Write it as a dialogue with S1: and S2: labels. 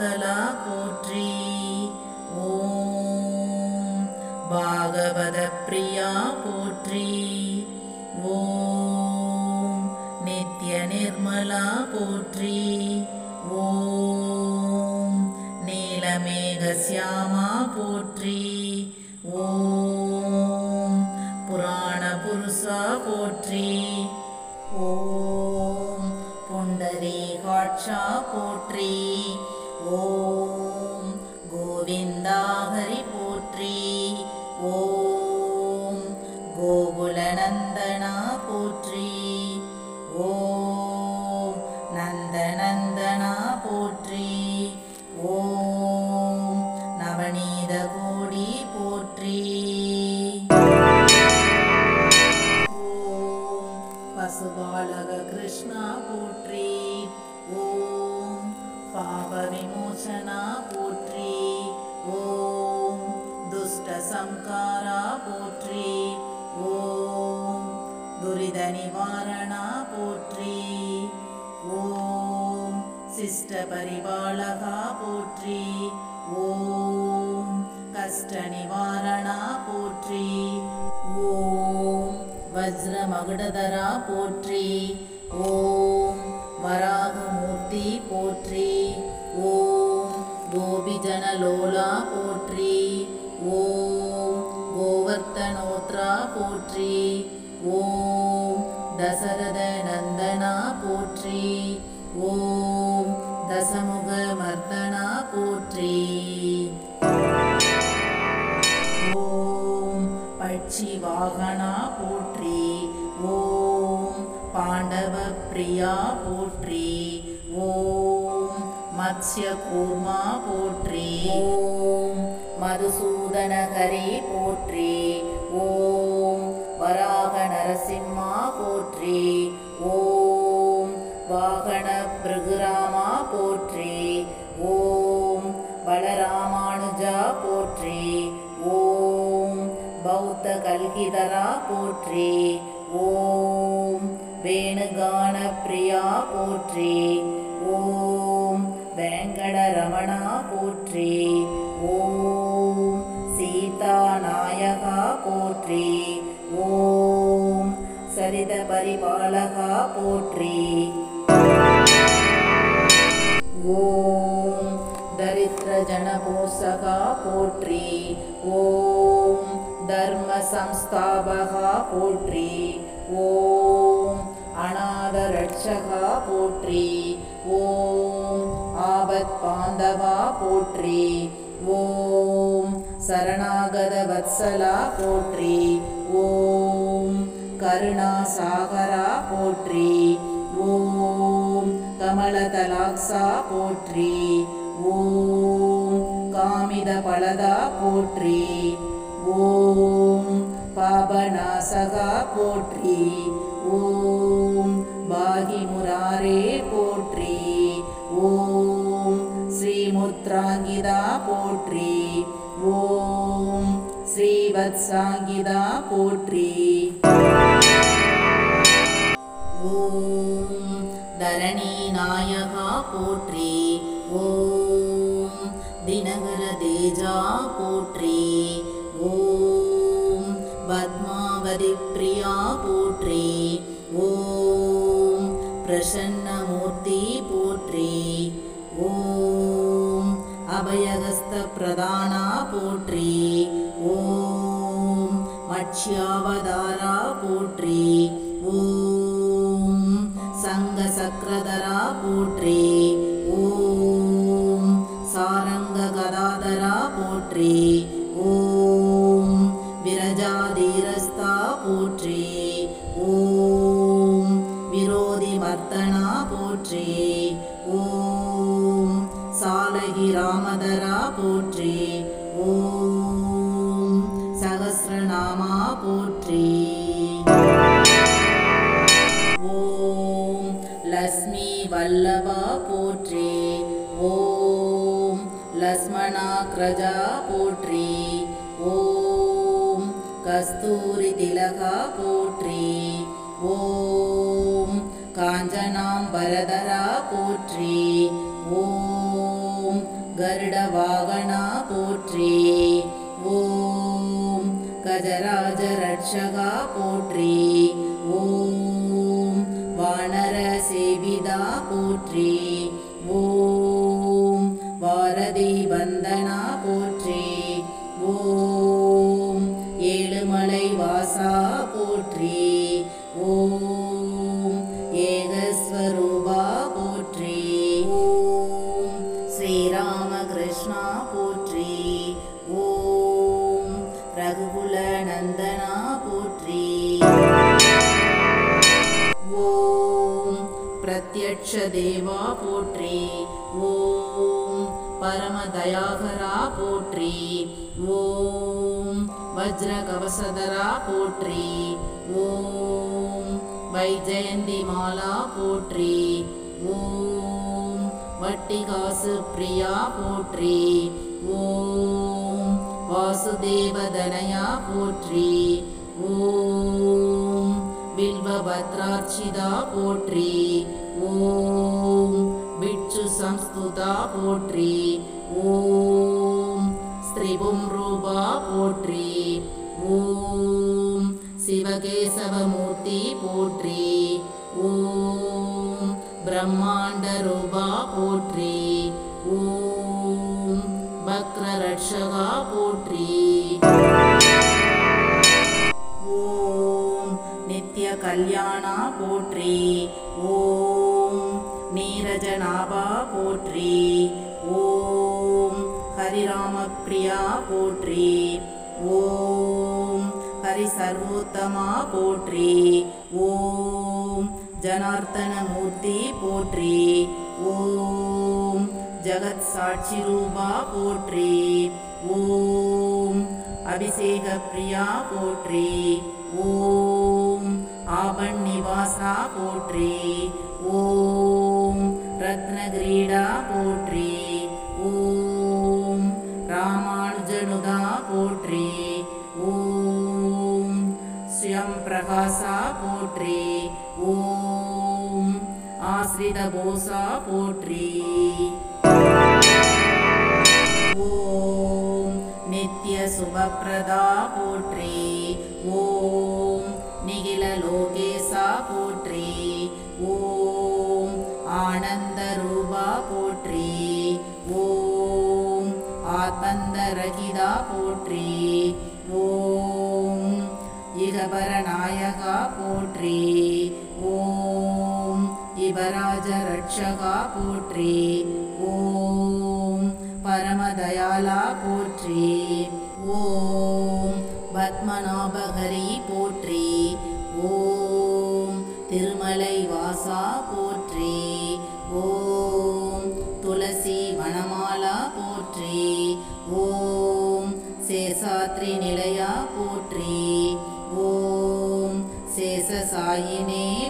S1: வாசலா போற்றி. ஓம் பாகவத பிரியா போற்றி. ஓம் நித்ய நிர்மலா போற்றி. ஓம் நீலமேக சியாமா போற்றி. ஓம் புராண புருஷா போற்றி. ஓம் புண்டரீகாட்சா போற்றி. ॐ गोविन्दाः துரித நிவாரணா போற்றி. ஓம் சிஷ்ட பரிபாலகா போற்றி. ஓம் கஷ்ட நிவாரணா போற்றி. ஓம் வஜ்ர மகுடதரா போற்றி. ஓம் வராகமூர்த்தி போற்றி. ஓம் கோபிஜனலோலா போற்றி. ஓம் கோவர்த்தனோத்ரா போற்றி. ஓம் தசரத நந்தனா போற்றி. ஓம் தசமுக மர்த்தனா போற்றி. ஓம் பட்சி வாகனா போற்றி. ஓம் பாண்டவ பிரியா போற்றி. ஓம் மத்ய கூர்மா போற்றி. ஓம் மதுசூதனகரி போற்றி. ஓம் வராகன நரசிம்மா போற்றி. ஓம் வாகன பிருகுராமா போற்றி. ஓம் பலராமானுஜா போற்றி. ஓம் பௌத்த கல்கிதரா போற்றி. ஓம் வேணுகான பிரியா போற்றி. ஓம் வெங்கடரமணா போற்றி. ஓம் சீதா நாயகா போற்றி. ஓம் சரித பரிபாலகா போற்றி. ஓம் தரித்திர ஜனபோசகா போற்றி. ஓம் தர்ம சம்ஸ்தாபகா போற்றி. ஓம் அநாத ரட்சகா போற்றி. ஓம் ஆபத் பாந்தவா போற்றி. கருணாசாகரா போற்றி. ஓம் கருணா போற்றி. ஓம் கமலதலாக்ஸா போற்றி ஓம் காமித பலதா போற்றி. ஓம் பாபநாசகா போற்றி. ஓம் பாகிமுராரே போற்றி. ஓம் ஸ்ரீமுத்ராங்கிதா போற்றி. ஓம் ஸ்ரீவத்சாங்கிதா போற்றி. ॐ धरणीनायका पोट्रि ॐ दिनकरतेजा पोट्रि ॐ पद्मावतिप्रिया पोट्रि ॐ प्रसन्नमूर्ति पोट्रि ॐ अभयहस्तप्रदाना पोट्रि ॐ मत्स्यावतारा पोट्रि ॐ சக்கரதரா போற்றி. ஓம் சாரங்க கதாதரா போற்றி. ஓம் விரஜாதீரஸ்தா போற்றி. ஓம் விரோதி மர்த்தனா போற்றி. ஓம் சாலகி ராமதரா போற்றி. ஓம் லக்ஷ்மி வல்லபா போற்றி ஓம் லக்ஷ்மணாக்ரஜா போற்றி ஓம் கஸ்தூரி திலகா போற்றி ஓம் காஞ்சனாம்பரதரா போற்றி ஓம் கருட வாகனா போற்றி ஓம் கஜராஜ ரட்சகா போற்றி ஓம் வானர சேவிதா போற்றி. ஓம் பாரதி வந்தனா போற்றி. ஓம் ஏழுமலை வாசா போற்றி. ஓம் ஏகஸ்வரூபா போற்றி. ஓம் ஸ்ரீராம் பிரத்யக்ஷ தேவா போற்றி ஓம் பரமதயாகரா போற்றி ஓம் வஜ்ரகவசதரா போற்றி ஓம் வைஜெயந்தி மாலா போற்றி ஓம் வட்டிகாசு பிரியா போற்றி ஓம் வாசுதேவதனயா போற்றி ஓம் வில்வபத்ராட்சிதா போற்றி ஓம் பிட்சு சம்ஸ்துதா போற்றி ஓம் ஸ்திரிபும் ரூபா போற்றி ஓம் சிவகேசவமூர்த்தி போற்றி ஓம் பிரம்மாண்ட ரூபா போற்றி ஓம் கல்யாணா போற்றி. ஓம் நீரஜநாபா போற்றி. ஓம் ஹரிராமப்ரியா போற்றி. ஓம் ஹரி சர்வோத்தமா போற்றி. ஓம் ஜனார்த்தனமூர்த்தி போற்றி. ஓம் ஜகத் சாட்சி ரூபா போற்றி. ஓம் அபிஷேக பிரியா போற்றி. ஓம் ीडापोट्रि ॐ रत्नक्रीडा पोट्री ॐ रामानुजनुदा पोट्रि ॐ स्वयं प्रकाशा पोट्रि ॐ नित्यशुभप्रदा पोट्री நிகில லோகேசா போற்றி. ஓம் ஆனந்த ரூபா போற்றி. ஓம் ஆத்மந்த ரகிதா போற்றி. ஓம் இகபரநாயகா போற்றி. ஓம் இவராஜ ரட்சகா போற்றி. ஓம் பரமதயாலா போற்றி. ஓம் பத்மநாபகரி போற்றி. போற்றி. ஓம் துளசி வனமாலா போற்றி. ஓம் சேசாத்ரி நிலையா போற்றி. ஓம் சேஷசாயினே